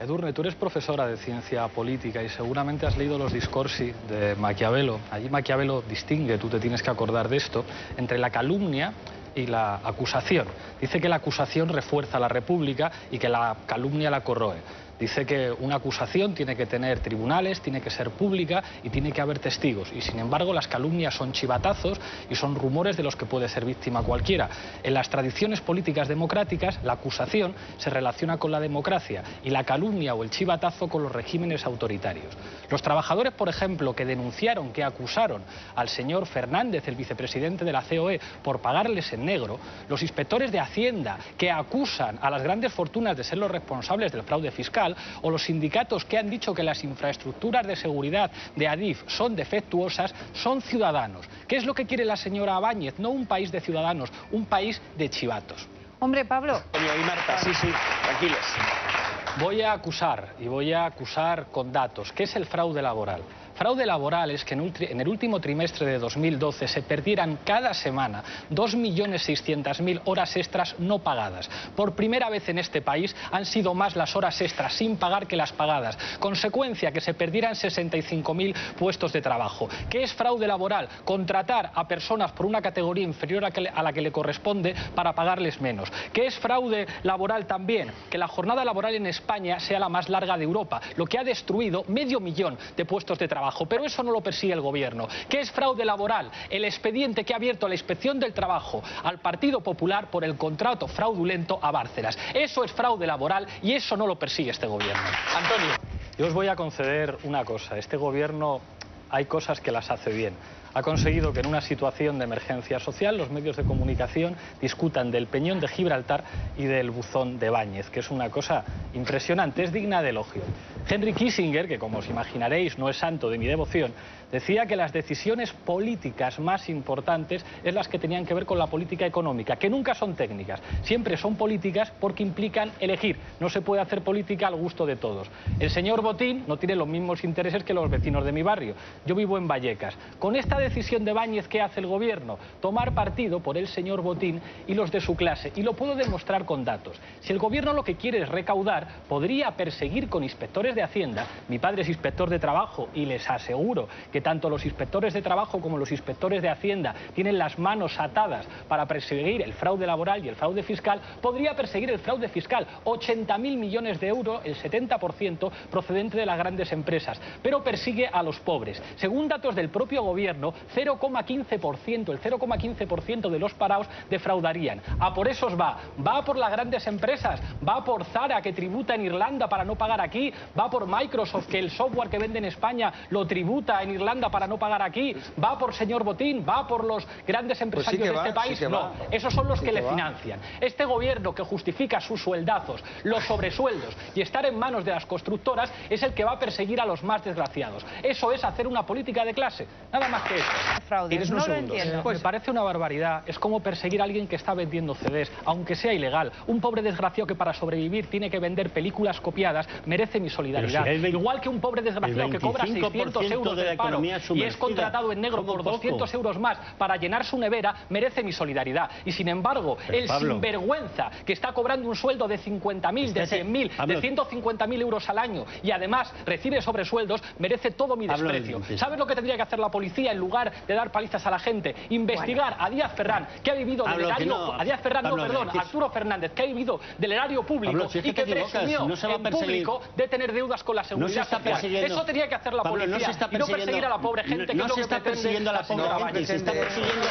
Edurne, tú eres profesora de ciencia política y seguramente has leído los discorsi de Maquiavelo. Allí Maquiavelo distingue, tú te tienes que acordar de esto, entre la calumnia y la acusación. Dice que la acusación refuerza la república y que la calumnia la corroe. Dice que una acusación tiene que tener tribunales, tiene que ser pública y tiene que haber testigos. Y sin embargo las calumnias son chivatazos y son rumores de los que puede ser víctima cualquiera. En las tradiciones políticas democráticas la acusación se relaciona con la democracia y la calumnia o el chivatazo con los regímenes autoritarios. Los trabajadores, por ejemplo, que denunciaron, que acusaron al señor Fernández, el vicepresidente de la COE, por pagarles en negro, los inspectores de Hacienda que acusan a las grandes fortunas de ser los responsables del fraude fiscal, o los sindicatos que han dicho que las infraestructuras de seguridad de Adif son defectuosas, son ciudadanos. ¿Qué es lo que quiere la señora Abáñez? No un país de ciudadanos, un país de chivatos. Hombre, Pablo. Y Marta, sí, sí, tranquilos. Voy a acusar, y voy a acusar con datos, ¿qué es el fraude laboral? Fraude laboral es que en, el último trimestre de 2012 se perdieran cada semana 2.600.000 horas extras no pagadas. Por primera vez en este país han sido más las horas extras sin pagar que las pagadas. Consecuencia que se perdieran 65.000 puestos de trabajo. ¿Qué es fraude laboral? Contratar a personas por una categoría inferior a, a la que le corresponde para pagarles menos. ¿Qué es fraude laboral también? Que la jornada laboral en España sea la más larga de Europa, lo que ha destruido medio millón de puestos de trabajo pero eso no lo persigue el gobierno. ¿Qué es fraude laboral? El expediente que ha abierto la Inspección del Trabajo al Partido Popular por el contrato fraudulento a Bárcenas. Eso es fraude laboral y eso no lo persigue este gobierno. Antonio. Yo os voy a conceder una cosa. Este gobierno hay cosas que las hace bien ha conseguido que en una situación de emergencia social los medios de comunicación discutan del peñón de Gibraltar y del buzón de Báñez, que es una cosa impresionante, es digna de elogio. Henry Kissinger, que como os imaginaréis no es santo de mi devoción, decía que las decisiones políticas más importantes es las que tenían que ver con la política económica, que nunca son técnicas, siempre son políticas porque implican elegir. No se puede hacer política al gusto de todos. El señor Botín no tiene los mismos intereses que los vecinos de mi barrio. Yo vivo en Vallecas. Con esta decisión de Báñez, ¿qué hace el gobierno? Tomar partido por el señor Botín y los de su clase. Y lo puedo demostrar con datos. Si el gobierno lo que quiere es recaudar, podría perseguir con inspectores de Hacienda. Mi padre es inspector de trabajo y les aseguro que tanto los inspectores de trabajo como los inspectores de Hacienda tienen las manos atadas para perseguir el fraude laboral y el fraude fiscal, podría perseguir el fraude fiscal. 80.000 millones de euros, el 70% procedente de las grandes empresas. Pero persigue a los pobres. Según datos del propio gobierno, 0,15%, el 0,15% de los parados defraudarían. A por esos va. Va por las grandes empresas, va por Zara que tributa en Irlanda para no pagar aquí, va por Microsoft que el software que vende en España lo tributa en Irlanda para no pagar aquí, va por señor Botín, va por los grandes pues empresarios de este país. no, esos son los que le financian. Este gobierno que justifica sus sueldazos, los sobresueldos y estar en manos de las constructoras es el que va a perseguir a los más desgraciados. Eso es hacer una política de clase. Nada más que eso. Fraude. No lo entiendo. Pues me parece una barbaridad. Es como perseguir a alguien que está vendiendo CDs, aunque sea ilegal. Un pobre desgraciado que para sobrevivir tiene que vender películas copiadas merece mi solidaridad. Igual que un pobre desgraciado que cobra 600 euros de, paro y es contratado en negro por 200 euros más para llenar su nevera, merece mi solidaridad. Y sin embargo, el sinvergüenza que está cobrando un sueldo de 50.000, de 100.000, de 150.000 euros al año y además recibe sobresueldos, merece todo mi desprecio. ¿Sabes lo que tendría que hacer la policía en lugar de dar palizas a la gente? Investigar a Díaz Ferrán, que ha vivido del erario... a Díaz Ferrán, no, perdón, Arturo Fernández, que ha vivido del erario público y que presumió en público de tener deudas con la seguridad social. Eso tenía que hacer la policía y no perseguir a la pobre gente que no, es lo se que está persiguiendo a la pobre gente, se está persiguiendo